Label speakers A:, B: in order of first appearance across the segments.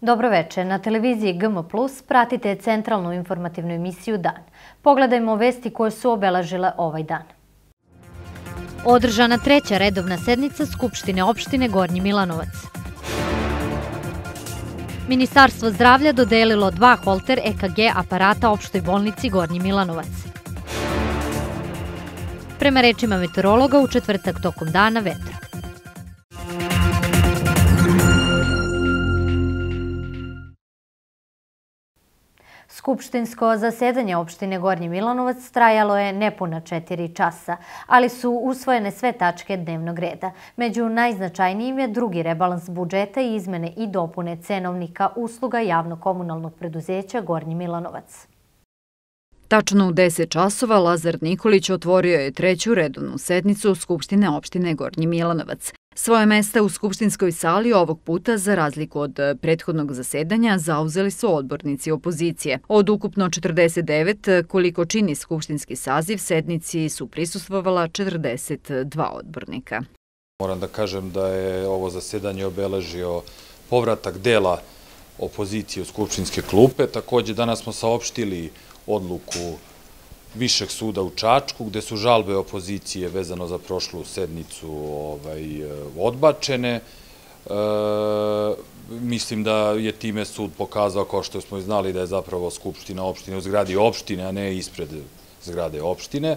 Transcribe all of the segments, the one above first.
A: Dobroveče. Na televiziji GM+, pratite centralnu informativnu emisiju Dan. Pogledajmo vesti koje su obelažile ovaj dan. Održana treća redovna sednica Skupštine opštine Gornji Milanovac. Ministarstvo zdravlja dodelilo dva holter EKG aparata opštoj bolnici Gornji Milanovac. Prema rečima meteorologa, u četvrtak tokom dana vetra. Skupštinsko zasedanje opštine Gornji Milanovac trajalo je nepuna četiri časa, ali su usvojene sve tačke dnevnog reda. Među najznačajnijim je drugi rebalans budžeta i izmene i dopune cenovnika usluga javno-komunalnog preduzeća Gornji Milanovac.
B: Tačno u 10 časova Lazar Nikolić otvorio je treću redovnu sednicu Skupštine opštine Gornji Milanovac. Svoje mesta u Skupštinskoj sali ovog puta, za razliku od prethodnog zasedanja, zauzeli su odbornici opozicije. Od ukupno 49, koliko čini Skupštinski saziv, sednici su prisustvovala 42 odbornika.
C: Moram da kažem da je ovo zasedanje obeležio povratak dela opozicije u Skupštinske klupe. Takođe, danas smo saopštili odluku Višeg suda u Čačku, gde su žalbe opozicije vezano za prošlu sednicu ovaj, odbačene. E, mislim da je time sud pokazao, kao što smo i znali, da je zapravo Skupština opštine u zgradi opštine, a ne ispred zgrade opštine.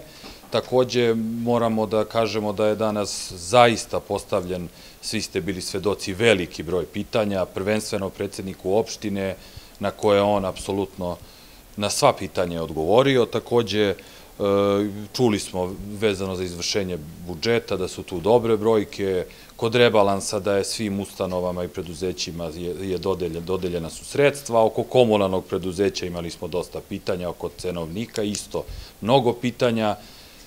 C: Takođe, moramo da kažemo da je danas zaista postavljen, svi ste bili svedoci, veliki broj pitanja, prvenstveno predsedniku opštine, na koje on apsolutno na sva pitanja odgovorio. Takođe, e, čuli smo vezano za izvršenje budžeta, da su tu dobre brojke, kod rebalansa da je svim ustanovama i preduzećima je dodeljena su sredstva, oko komunalnog preduzeća imali smo dosta pitanja, oko cenovnika isto mnogo pitanja,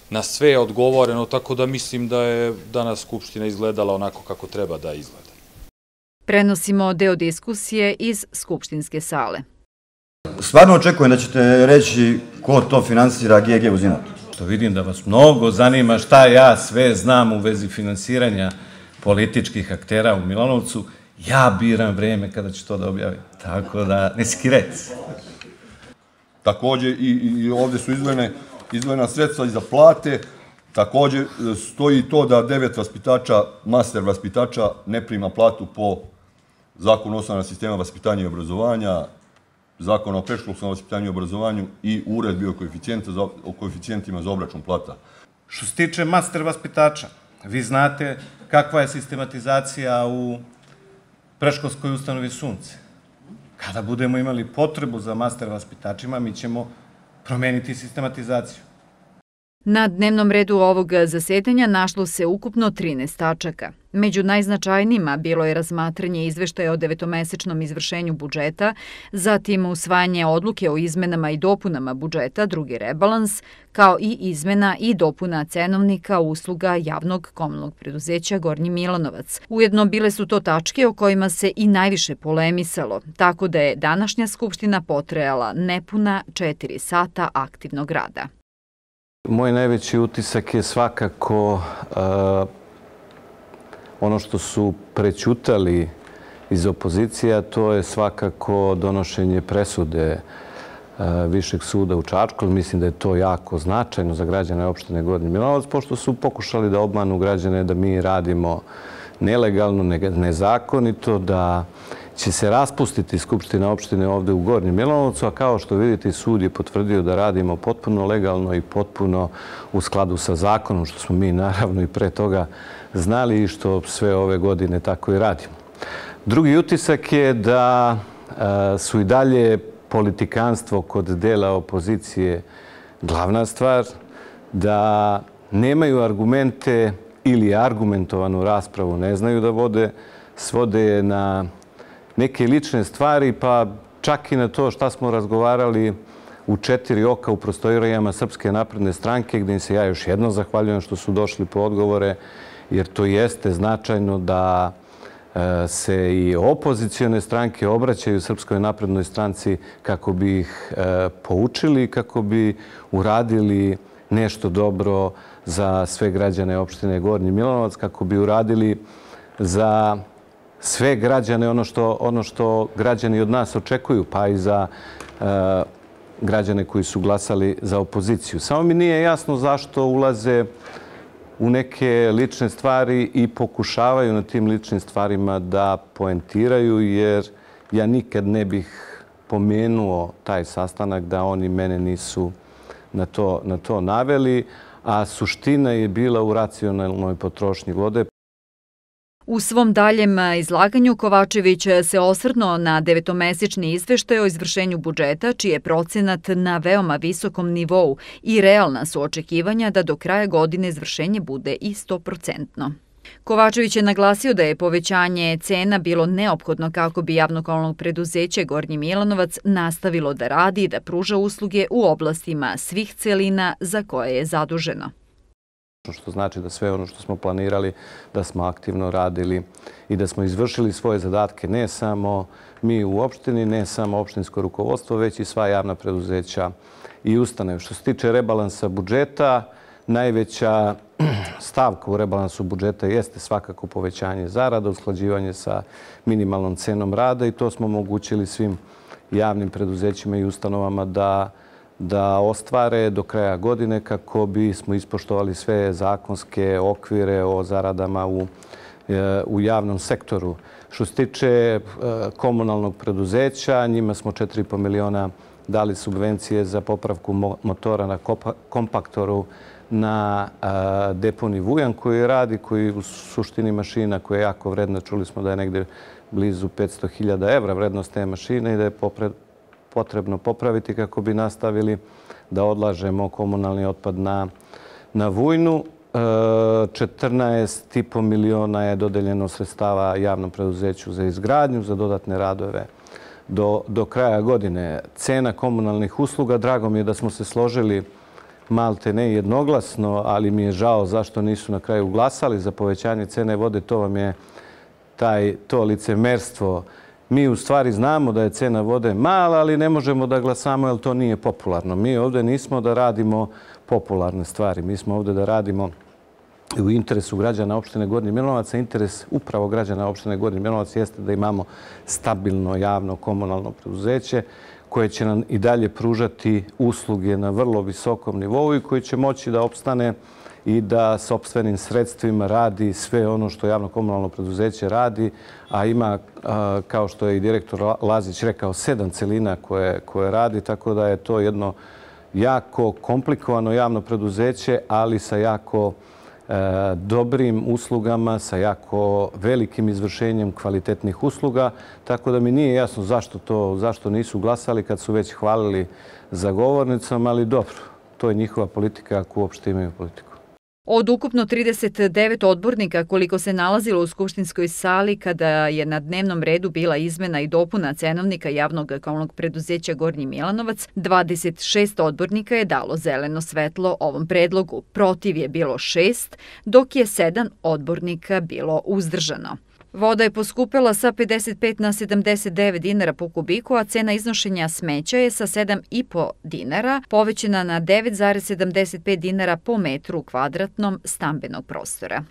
C: na sve je odgovoreno, tako da mislim da je danas Skupština izgledala onako kako treba da izgleda.
B: Prenosimo deo diskusije iz Skupštinske sale.
D: Stvarno očekujem da ćete reći ko to finansira GG Uzinat.
E: Što vidim da vas mnogo zanima šta ja sve znam u vezi finansiranja političkih aktera u Milanovcu, ja biram vreme kada ću to da objavim. Tako da, ne skirec.
F: Takođe, i, i ovde su izvojene, izvojena sredstva i za plate, takođe stoji to da devet vaspitača, master vaspitača, ne prima platu po zakonu osnovna sistema vaspitanja i obrazovanja, zakona o preškolskom vaspitanju i obrazovanju i uredbi o, o koeficijentima za obračun plata.
E: Što se tiče master vaspitača, vi znate kakva je sistematizacija u preškolskoj ustanovi Sunce. Kada budemo imali potrebu za master vaspitačima, mi ćemo promeniti sistematizaciju.
B: Na dnevnom redu ovog zasedanja našlo se ukupno 13 tačaka. Među najznačajnijima bilo je razmatranje izveštaja o devetomesečnom izvršenju budžeta, zatim usvajanje odluke o izmenama i dopunama budžeta, drugi rebalans, kao i izmena i dopuna cenovnika usluga javnog komunalnog preduzeća Gornji Milanovac. Ujedno bile su to tačke o kojima se i najviše polemisalo, tako da je današnja skupština potrejala nepuna četiri sata aktivnog rada.
G: Moj najveći utisak je svakako uh, ono što su prećutali iz opozicija, to je svakako donošenje presude uh, Višeg suda u Čačku. Mislim da je to jako značajno za građane opštine Gornji Milanovac, pošto su pokušali da obmanu građane da mi radimo nelegalno, nezakonito, da će se raspustiti Skupština opštine ovde u Gornjem Milanovcu, a kao što vidite, sud je potvrdio da radimo potpuno legalno i potpuno u skladu sa zakonom, što smo mi naravno i pre toga znali i što sve ove godine tako i radimo. Drugi utisak je da e, su i dalje politikanstvo kod dela opozicije glavna stvar, da nemaju argumente ili argumentovanu raspravu ne znaju da vode, svode je na neke lične stvari, pa čak i na to šta smo razgovarali u četiri oka u prostorijama Srpske napredne stranke, gde im se ja još jedno zahvaljujem što su došli po odgovore, jer to jeste značajno da e, se i opozicijone stranke obraćaju Srpskoj naprednoj stranci kako bi ih e, poučili, kako bi uradili nešto dobro za sve građane opštine Gornji Milanovac, kako bi uradili za sve građane, ono što, ono što građani od nas očekuju, pa i za uh, građane koji su glasali za opoziciju. Samo mi nije jasno zašto ulaze u neke lične stvari i pokušavaju na tim ličnim stvarima da poentiraju, jer ja nikad ne bih pomenuo taj sastanak da oni mene nisu na to, na to naveli, a suština je bila u racionalnoj potrošnji vode.
B: U svom daljem izlaganju Kovačević se osvrnuo na devetomesečni izveštaj o izvršenju budžeta, čiji je procenat na veoma visokom nivou i realna su očekivanja da do kraja godine izvršenje bude i 100%. Kovačević je naglasio da je povećanje cena bilo neophodno kako bi javnokolnog preduzeće Gornji Milanovac nastavilo da radi i da pruža usluge u oblastima svih celina za koje je zaduženo
G: što znači da sve ono što smo planirali, da smo aktivno radili i da smo izvršili svoje zadatke ne samo mi u opštini, ne samo opštinsko rukovodstvo, već i sva javna preduzeća i ustane. Što se tiče rebalansa budžeta, najveća stavka u rebalansu budžeta jeste svakako povećanje zarada, usklađivanje sa minimalnom cenom rada i to smo omogućili svim javnim preduzećima i ustanovama da da ostvare do kraja godine kako bi smo ispoštovali sve zakonske okvire o zaradama u, e, u javnom sektoru. Što se tiče e, komunalnog preduzeća, njima smo 4,5 miliona dali subvencije za popravku motora na kompaktoru na deponi Vujan koji radi, koji u suštini mašina koja je jako vredna. Čuli smo da je negde blizu 500.000 evra vrednost te mašine i da je potrebno popraviti kako bi nastavili da odlažemo komunalni otpad na, na Vujnu. 14,5 e, miliona je dodeljeno sredstava javnom preduzeću za izgradnju, za dodatne radove do, do kraja godine. Cena komunalnih usluga, drago mi je da smo se složili malte ne jednoglasno, ali mi je žao zašto nisu na kraju glasali za povećanje cene vode. To vam je taj, to licemerstvo Mi u stvari znamo da je cena vode mala, ali ne možemo da glasamo jer to nije popularno. Mi ovde nismo da radimo popularne stvari. Mi smo ovde da radimo u interesu građana opštine Gornji Milovac, a interes upravo građana opštine Gornji Milovac jeste da imamo stabilno javno komunalno preduzeće koje će nam i dalje pružati usluge na vrlo visokom nivou i koji će moći da opstane i da sobstvenim sredstvima radi sve ono što javno komunalno preduzeće radi, a ima, kao što je i direktor Lazić rekao, sedam celina koje, koje radi, tako da je to jedno jako komplikovano javno preduzeće, ali sa jako dobrim uslugama, sa jako velikim izvršenjem kvalitetnih usluga, tako da mi nije jasno zašto to, zašto nisu glasali kad su već hvalili za govornicom, ali dobro, to je njihova politika ako uopšte imaju politiku.
B: Od ukupno 39 odbornika koliko se nalazilo u Skupštinskoj sali kada je na dnevnom redu bila izmena i dopuna cenovnika javnog komunalnog preduzeća Gornji Milanovac, 26 odbornika je dalo zeleno svetlo ovom predlogu. Protiv je bilo šest, dok je sedam odbornika bilo uzdržano. Voda je poskupela sa 55 na 79 dinara po kubiku, a cena iznošenja smeća je sa 7,5 dinara povećena na 9,75 dinara po metru kvadratnom stambenog prostora.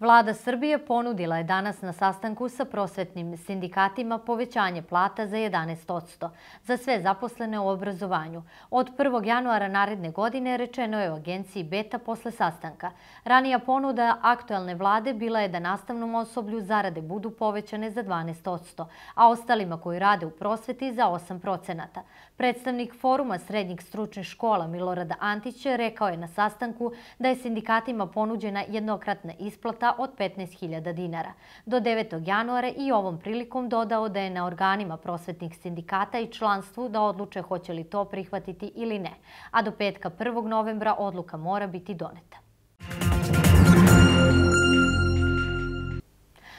A: Vlada Srbije ponudila je danas na sastanku sa prosvetnim sindikatima povećanje plata za 11% za sve zaposlene u obrazovanju. Od 1. januara naredne godine rečeno je u agenciji Beta posle sastanka. Ranija ponuda aktuelne vlade bila je da nastavnom osoblju zarade budu povećane za 12%, a ostalima koji rade u prosveti za 8%. Predstavnik Foruma srednjih stručnih škola Milorada Antić rekao je na sastanku da je sindikatima ponuđena jednokratna isplata od 15.000 dinara. Do 9. januara i ovom prilikom dodao da je na organima prosvetnih sindikata i članstvu da odluče hoće li to prihvatiti ili ne, a do petka 1. novembra odluka mora biti doneta.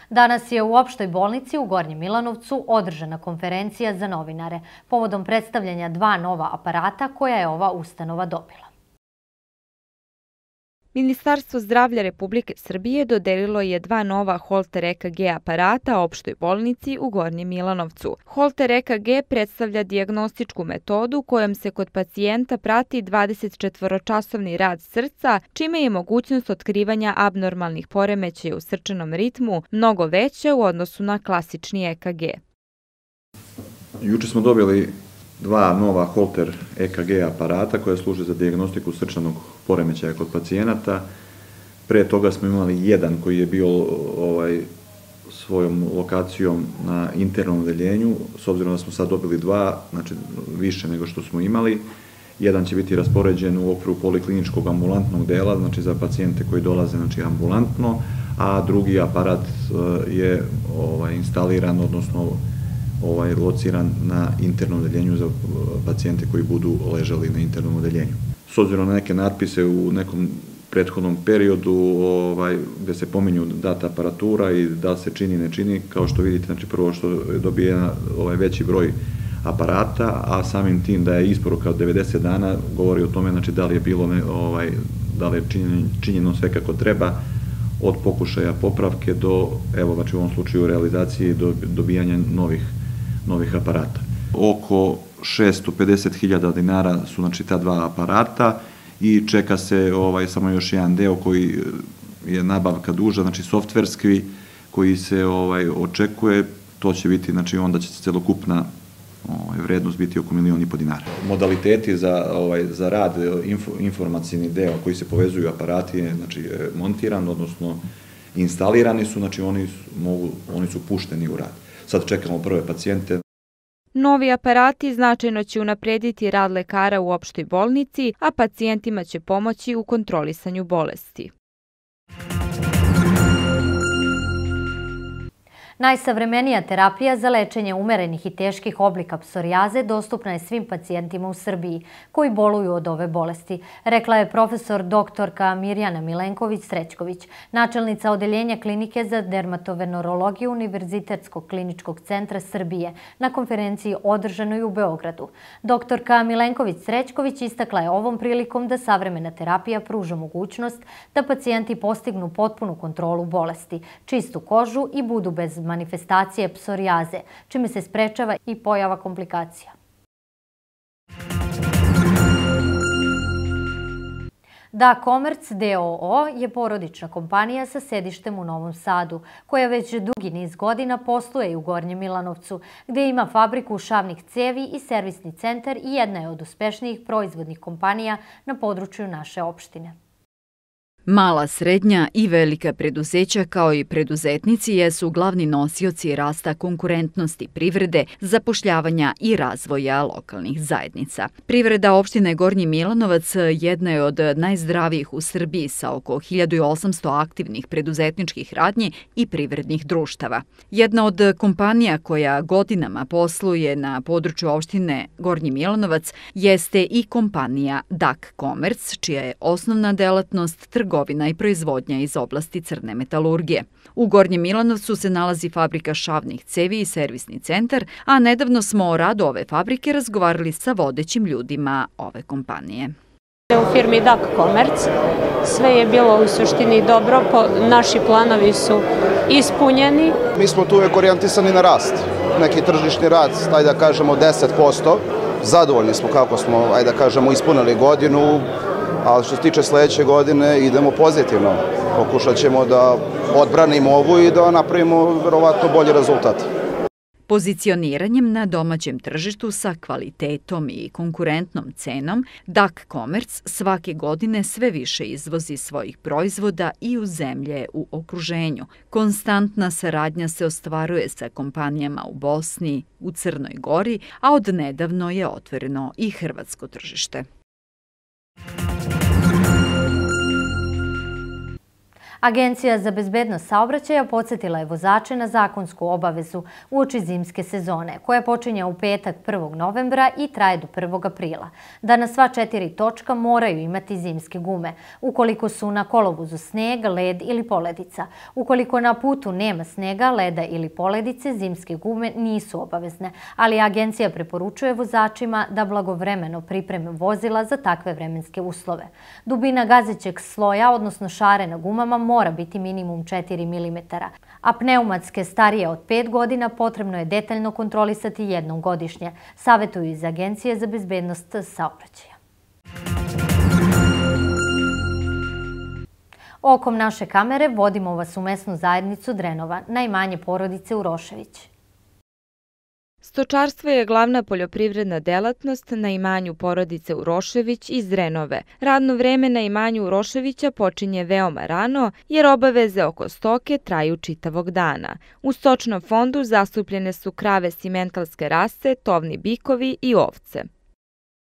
A: Danas je u opštoj bolnici u Gornjem Milanovcu održana konferencija za novinare povodom predstavljanja dva nova aparata koja je ova ustanova dobila.
H: Ministarstvo zdravlja Republike Srbije dodelilo je dva nova Holter EKG aparata opštoj bolnici u Gornjem Milanovcu. Holter EKG predstavlja diagnostičku metodu kojom se kod pacijenta prati 24-časovni rad srca, čime je mogućnost otkrivanja abnormalnih poremećaja u srčanom ritmu mnogo veća u odnosu na klasični EKG.
I: Juče smo dobili dva nova Holter EKG aparata koja služe za diagnostiku srčanog poremećaja kod pacijenata. Pre toga smo imali jedan koji je bio ovaj, svojom lokacijom na internom odeljenju, s obzirom da smo sad dobili dva, znači više nego što smo imali. Jedan će biti raspoređen u okviru polikliničkog ambulantnog dela, znači za pacijente koji dolaze znači, ambulantno, a drugi aparat eh, je ovaj, instaliran, odnosno ovaj, lociran na internom odeljenju za uh, pacijente koji budu ležali na internom odeljenju. S obzirom na neke natpise u nekom prethodnom periodu ovaj, gde se pominju data aparatura i da se čini, ne čini, kao što vidite, znači prvo što dobije ovaj, veći broj aparata, a samim tim da je isporuka od 90 dana govori o tome znači da li je bilo ne, ovaj da li je činjeno, činjeno sve kako treba od pokušaja popravke do evo znači u ovom slučaju realizacije do dobijanja novih novih aparata. Oko 650.000 dinara su znači ta dva aparata i čeka se ovaj samo još jedan deo koji je nabavka duža, znači softverski koji se ovaj očekuje, to će biti znači onda će celokupna ovaj, vrednost biti oko milion i po dinara. Modaliteti za, ovaj, za rad info, informacijni deo koji se povezuju aparati je znači, montiran, odnosno instalirani su, znači oni su, mogu, oni su pušteni u rad. Sad čekamo prve pacijente.
H: Novi aparati značajno će unaprediti rad lekara u opštoj bolnici, a pacijentima će pomoći u kontrolisanju bolesti.
A: Najsavremenija terapija za lečenje umerenih i teških oblika psorijaze dostupna je svim pacijentima u Srbiji koji boluju od ove bolesti, rekla je profesor doktorka Mirjana Milenković-Srećković, načelnica Odeljenja klinike za dermatovenerologiju Univerzitetskog kliničkog centra Srbije na konferenciji održanoj u Beogradu. Doktorka Milenković-Srećković istakla je ovom prilikom da savremena terapija pruža mogućnost da pacijenti postignu potpunu kontrolu bolesti, čistu kožu i budu bez manifestacije psorijaze, čime se sprečava i pojava komplikacija. Da Komerc DOO je porodična kompanija sa sedištem u Novom Sadu, koja već dugi niz godina posluje u Gornjem Milanovcu, gde ima fabriku šavnih cevi i servisni centar i jedna je od uspešnijih proizvodnih kompanija na području naše opštine.
B: Mala, srednja i velika preduzeća kao i preduzetnici jesu glavni nosioci rasta konkurentnosti privrede, zapošljavanja i razvoja lokalnih zajednica. Privreda opštine Gornji Milanovac jedna je od najzdravijih u Srbiji sa oko 1800 aktivnih preduzetničkih radnji i privrednih društava. Jedna od kompanija koja godinama posluje na području opštine Gornji Milanovac jeste i kompanija DAC Commerce, čija je osnovna delatnost trgovina trgovina i proizvodnja iz oblasti crne metalurgije. U Gornjem Milanovcu se nalazi fabrika šavnih cevi i servisni centar, a nedavno smo o radu ove fabrike razgovarali sa vodećim ljudima ove kompanije.
J: U firmi DAC Commerce sve je bilo u suštini dobro, naši planovi su ispunjeni.
K: Mi smo tu uvek orijentisani na rast, neki tržišni rast, ajde da kažemo 10%. Zadovoljni smo kako smo, ajde da kažemo, ispunili godinu, ali što se tiče sledeće godine idemo pozitivno. Pokušat ćemo da odbranimo ovu i da napravimo verovatno bolji rezultat.
B: Pozicioniranjem na domaćem tržištu sa kvalitetom i konkurentnom cenom, DAC Commerce svake godine sve više izvozi svojih proizvoda i u zemlje u okruženju. Konstantna saradnja se ostvaruje sa kompanijama u Bosni, u Crnoj Gori, a od nedavno je otvoreno i hrvatsko tržište.
A: Agencija za bezbednost saobraćaja podsjetila je vozače na zakonsku obavezu uoči zimske sezone, koja počinja u petak 1. novembra i traje do 1. aprila, da na sva četiri točka moraju imati zimske gume, ukoliko su na kolovuzu sneg, led ili poledica. Ukoliko na putu nema snega, leda ili poledice, zimske gume nisu obavezne, ali agencija preporučuje vozačima da blagovremeno pripreme vozila za takve vremenske uslove. Dubina gazećeg sloja, odnosno šare na gumama, mora biti minimum 4 mm, a pneumatske starije od 5 godina potrebno je detaljno kontrolisati jednom godišnje, savjetuju iz Agencije za bezbednost saobraćaja. Okom naše kamere vodimo vas u mesnu zajednicu Drenova, najmanje porodice u Roševići.
H: Stočarstvo je glavna poljoprivredna delatnost na imanju porodice Urošević iz Drenove. Radno vreme na imanju Uroševića počinje veoma rano, jer obaveze oko stoke traju čitavog dana. U stočnom fondu zastupljene su krave simentalske rase, tovni bikovi i ovce.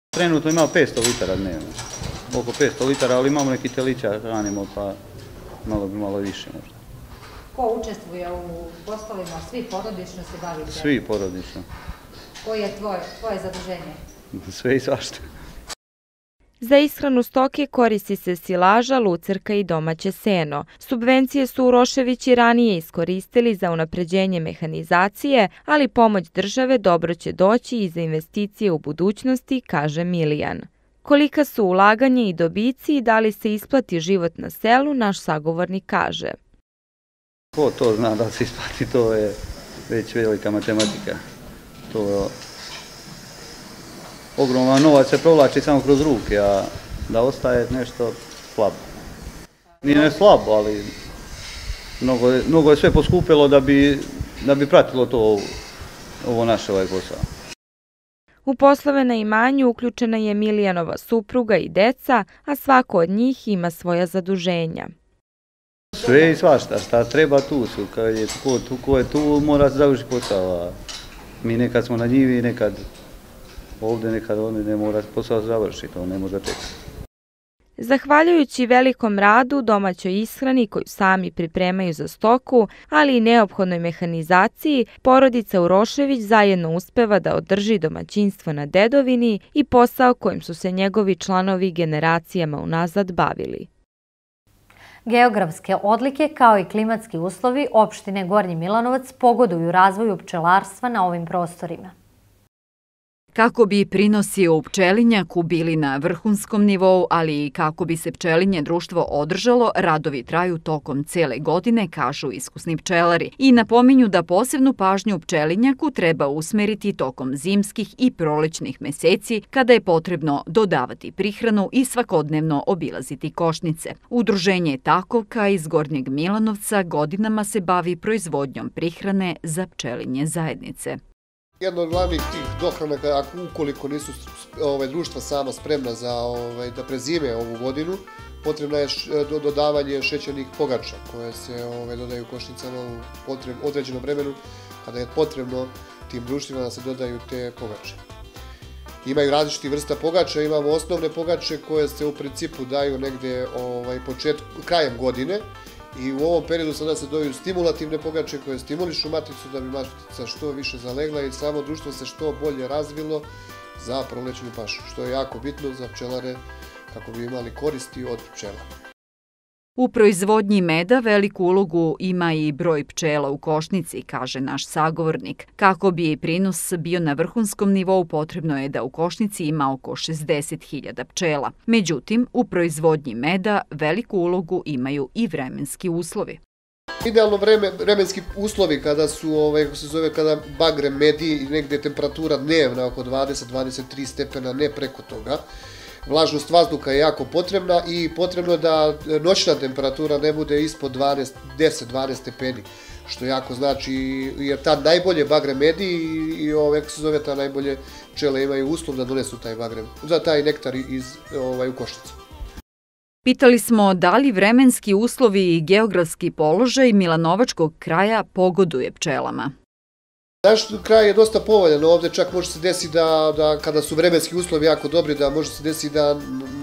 L: Trenutno imamo 500 litara dnevno, oko 500 litara, ali imamo neki telića hranimo, pa malo bi malo više možda.
M: Ko učestvuje u poslovima? Svi porodično se bavite?
L: Svi porodično.
M: Koje je tvoje, tvoje zaduženje?
L: Sve i svašta.
H: Za ishranu stoke koristi se silaža, lucerka i domaće seno. Subvencije su Uroševići ranije iskoristili za unapređenje mehanizacije, ali pomoć države dobro će doći i za investicije u budućnosti, kaže Milijan. Kolika su ulaganje i dobici i da li se isplati život na selu, naš sagovornik kaže.
L: Ko to zna da se isplati, to je već velika matematika. To ogroman novac se provlači samo kroz ruke, a da ostaje nešto slabo. Nije ne slabo, ali mnogo je, mnogo je sve poskupilo da bi, da bi pratilo to ovo naše ovaj posao.
H: U poslove na imanju uključena je Milijanova supruga i deca, a svako od njih ima svoja zaduženja.
L: Sve i svašta, šta treba tu su, kad je ko, tu, ko je tu mora se završiti posao, mi nekad smo na njivi, nekad ovde, nekad ovde ne mora posao završiti, on ne može čekati.
H: Zahvaljujući velikom radu, domaćoj ishrani koju sami pripremaju za stoku, ali i neophodnoj mehanizaciji, porodica Urošević zajedno uspeva da održi domaćinstvo na dedovini i posao kojim su se njegovi članovi generacijama unazad bavili.
A: Geografske odlike kao i klimatski uslovi opštine Gornji Milanovac pogoduju razvoju pčelarstva na ovim prostorima.
B: Kako bi prinosi u pčelinjaku bili na vrhunskom nivou, ali i kako bi se pčelinje društvo održalo, radovi traju tokom cele godine, kažu iskusni pčelari. I napominju da posebnu pažnju pčelinjaku treba usmeriti tokom zimskih i prolećnih meseci, kada je potrebno dodavati prihranu i svakodnevno obilaziti košnice. Udruženje Takovka iz Gornjeg Milanovca godinama se bavi proizvodnjom prihrane za pčelinje zajednice.
N: Jedno od glavnih tih dohranaka, ako ukoliko nisu ovaj, društva sama spremna za ovaj, da prezime ovu godinu, potrebno je dodavanje šećernih pogača koje se ovaj, dodaju košnicama u potreb, određenom vremenu kada je potrebno tim društvima da se dodaju te pogače. Imaju različiti vrsta pogača, imamo osnovne pogače koje se u principu daju negde ovaj, početku, krajem godine, I u ovom periodu sada se dojaju stimulativne pogače koje stimulišu maticu da bi matica što više zalegla i samo društvo se što bolje razvilo za prolećnu pašu, što je jako bitno za pčelare kako bi imali koristi od pčela.
B: U proizvodnji meda veliku ulogu ima i broj pčela u košnici, kaže naš sagovornik. Kako bi prinos bio na vrhunskom nivou, potrebno je da u košnici ima oko 60.000 pčela. Međutim, u proizvodnji meda veliku ulogu imaju i vremenski uslovi.
N: Idealno vreme, vremenski uslovi kada su, ovaj, kako se zove, kada bagre medi i negde temperatura dnevna oko 20-23 stepena, ne preko toga, vlažnost vazduha je jako potrebna i potrebno da noćna temperatura ne bude ispod 12, 10-12 stepeni, što jako znači, jer ta najbolje bagre medi i, i ove, kako se zove, ta najbolje pčele imaju uslov da donesu taj bagre, za taj nektar iz ovaj, u košnicu.
B: Pitali smo da li vremenski uslovi i geografski položaj Milanovačkog kraja pogoduje pčelama.
N: Naš kraj je dosta povoljan, ovde čak može se desiti da, da kada su vremenski uslovi jako dobri, da može se desiti da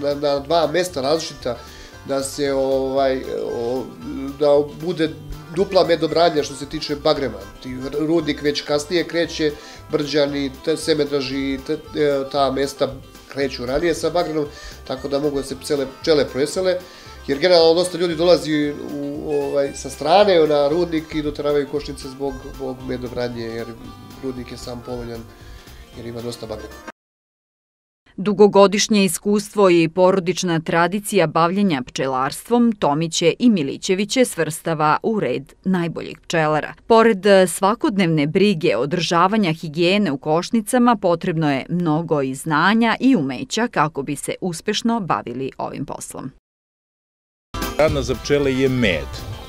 N: na, na dva mesta različita da se ovaj, o, da bude dupla medobranja što se tiče bagrema. Rudnik već kasnije kreće, brđani, te semedraži, te, ta mesta kreću ranije sa bagrenom, tako da mogu da se pčele, pčele presele jer generalno dosta ljudi dolazi u, ovaj, sa strane na rudnik i doteravaju košnice zbog, zbog medobradnje, jer rudnik je sam povoljan jer ima dosta bagrema.
B: Dugogodišnje iskustvo i porodična tradicija bavljenja pčelarstvom Tomiće i Milićeviće svrstava u red najboljih pčelara. Pored svakodnevne brige održavanja higijene u košnicama, potrebno je mnogo i znanja i umeća kako bi se uspešno bavili ovim poslom.
O: Hrana za pčele je med,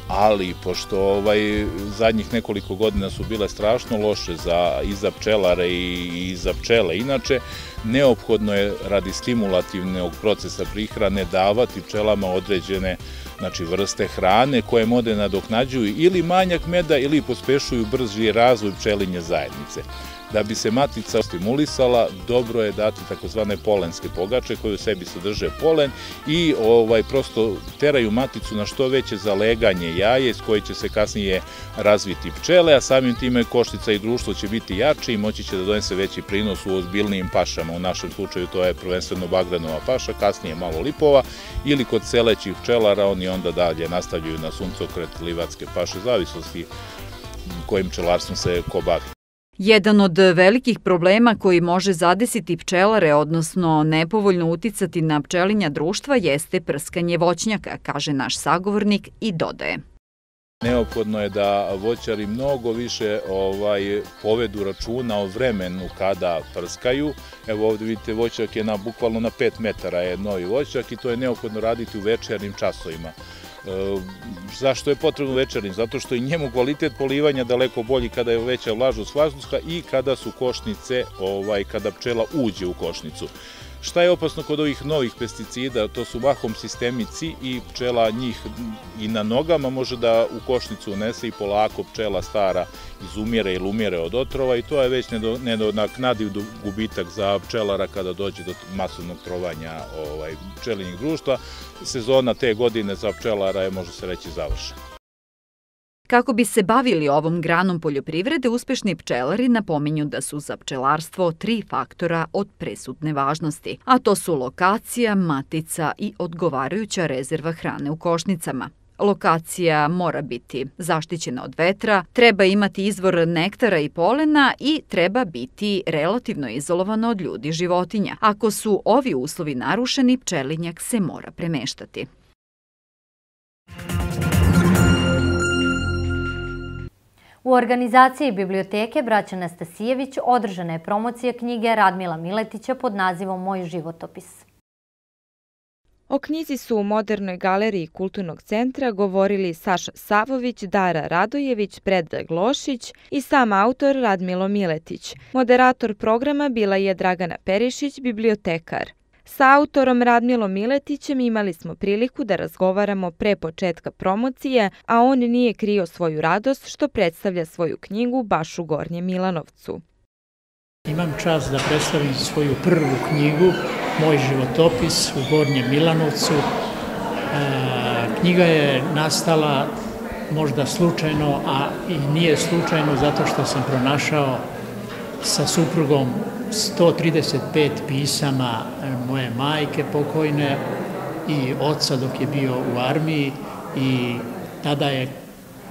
O: ali pošto ovaj, zadnjih nekoliko godina su bile strašno loše za, i za pčelare i, i za pčele, inače neophodno je radi stimulativnog procesa prihrane davati pčelama određene znači, vrste hrane koje mode nadoknađuju ili manjak meda ili pospešuju brži razvoj pčelinje zajednice. Da bi se matica stimulisala, dobro je dati takozvane polenske pogače koje u sebi sadrže polen i ovaj prosto teraju maticu na što veće zaleganje jaje s koje će se kasnije razviti pčele, a samim time koštica i društvo će biti jače i moći će da donese veći prinos u ozbiljnijim pašama. U našem slučaju to je prvenstveno bagranova paša, kasnije malo lipova ili kod selećih pčelara oni onda dalje nastavljaju na suncokret livatske paše, zavisnosti kojim pčelarstvom se ko bavi.
B: Jedan od velikih problema koji može zadesiti pčelare, odnosno nepovoljno uticati na pčelinja društva, jeste prskanje voćnjaka, kaže naš sagovornik i dodaje.
O: Neophodno je da voćari mnogo više ovaj povedu računa o vremenu kada prskaju. Evo ovde vidite voćak je na bukvalno na 5 metara je novi voćak i to je neophodno raditi u večernim časovima. E, zašto je potrebno večernim? Zato što je njemu kvalitet polivanja daleko bolji kada je veća vlažnost vazduha i kada su košnice, ovaj, kada pčela uđe u košnicu. Šta je opasno kod ovih novih pesticida? To su mahom sistemici i pčela njih i na nogama može da u košnicu unese i polako pčela stara izumire ili umire od otrova i to je već nedonaknadiv gubitak za pčelara kada dođe do masovnog trovanja ovaj, pčelinjih društva. Sezona te godine za pčelara je, može se reći, završena.
B: Kako bi se bavili ovom granom poljoprivrede, uspešni pčelari napominju da su za pčelarstvo tri faktora od presudne važnosti, a to su lokacija, matica i odgovarajuća rezerva hrane u košnicama. Lokacija mora biti zaštićena od vetra, treba imati izvor nektara i polena i treba biti relativno izolovana od ljudi životinja. Ako su ovi uslovi narušeni, pčelinjak se mora premeštati.
A: U organizaciji biblioteke Braća Nastasijević održana je promocija knjige Radmila Miletića pod nazivom Moj životopis.
H: O knjizi su u Modernoj galeriji Kulturnog centra govorili Saša Savović, Dara Radojević, Predrag Glošić i sam autor Radmilo Miletić. Moderator programa bila je Dragana Perišić, bibliotekar. Sa autorom Radmilom Miletićem imali smo priliku da razgovaramo pre početka promocije, a on nije krio svoju radost što predstavlja svoju knjigu baš u Gornjem Milanovcu.
P: Imam čast da predstavim svoju prvu knjigu, Moj životopis u Gornjem Milanovcu. E, knjiga je nastala možda slučajno, a i nije slučajno zato što sam pronašao sa suprugom 135 pisama moje majke pokojne i oca dok je bio u armiji i tada je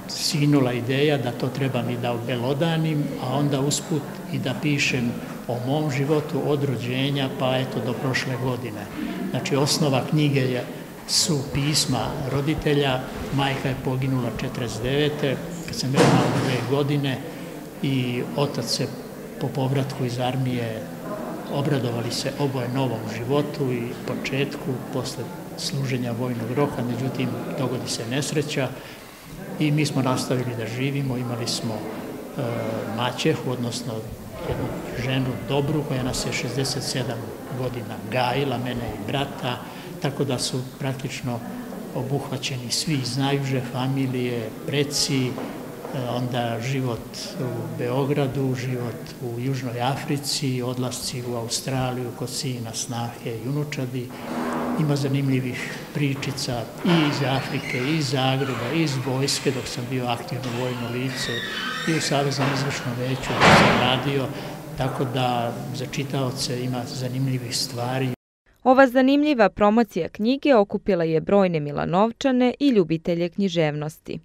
P: sinula ideja da to treba mi da obelodanim, a onda usput i da pišem o mom životu od rođenja pa eto do prošle godine. Znači osnova knjige je su pisma roditelja, majka je poginula 49. kad sam imao dve godine i otac se po povratku iz armije obradovali se oboje novom životu i početku posle služenja vojnog roka, međutim dogodi se nesreća i mi smo nastavili da živimo, imali smo e, maćehu, odnosno jednu ženu dobru koja nas je 67 godina gajila, mene i brata, tako da su praktično obuhvaćeni svi. Znajuže familije, preci, onda život u Beogradu, život u Južnoj Africi, odlasci u Australiju kod sina, snahe i unučadi ima zanimljivih pričica i iz Afrike, i iz Zagreba, i iz vojske dok sam bio aktivno vojno lice i u Saveznom izvršnom veću dok sam radio, tako da za čitaoce ima zanimljivih stvari.
H: Ova zanimljiva promocija knjige okupila je brojne Milanovčane i ljubitelje književnosti.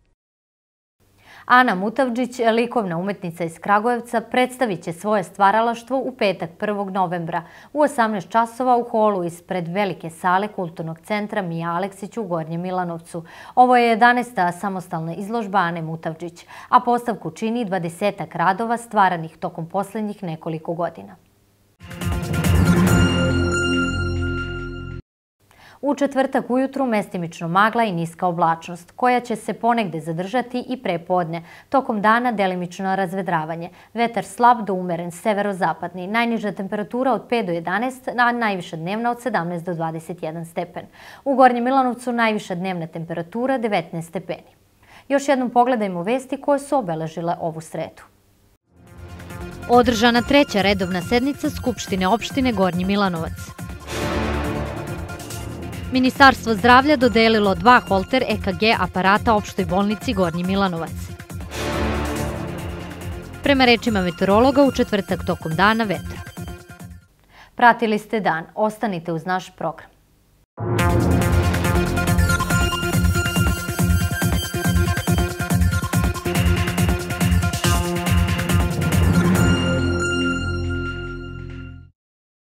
A: Ana Mutavđić, likovna umetnica iz Kragujevca, predstavit će svoje stvaralaštvo u petak 1. novembra u 18 časova u holu ispred velike sale Kulturnog centra Mija Aleksić u Gornjem Milanovcu. Ovo je 11. samostalna izložba Ane Mutavđić, a postavku čini 20 radova stvaranih tokom poslednjih nekoliko godina. U četvrtak ujutru mestimično magla i niska oblačnost, koja će se ponegde zadržati i prepodne. Tokom dana delimično razvedravanje. Vetar slab do umeren severozapadni. Najniža temperatura od 5 do 11, a najviša dnevna od 17 do 21 stepen. U Gornjem Milanovcu najviša dnevna temperatura 19 stepeni. Još jednom pogledajmo vesti koje su obeležile ovu sredu. Održana treća redovna sednica Skupštine opštine Gornji Milanovac. Ministarstvo zdravlja dodelilo dva holter EKG aparata opštoj bolnici Gornji Milanovac. Prema rečima meteorologa, u četvrtak tokom dana vetra. Pratili ste dan. Ostanite uz naš program.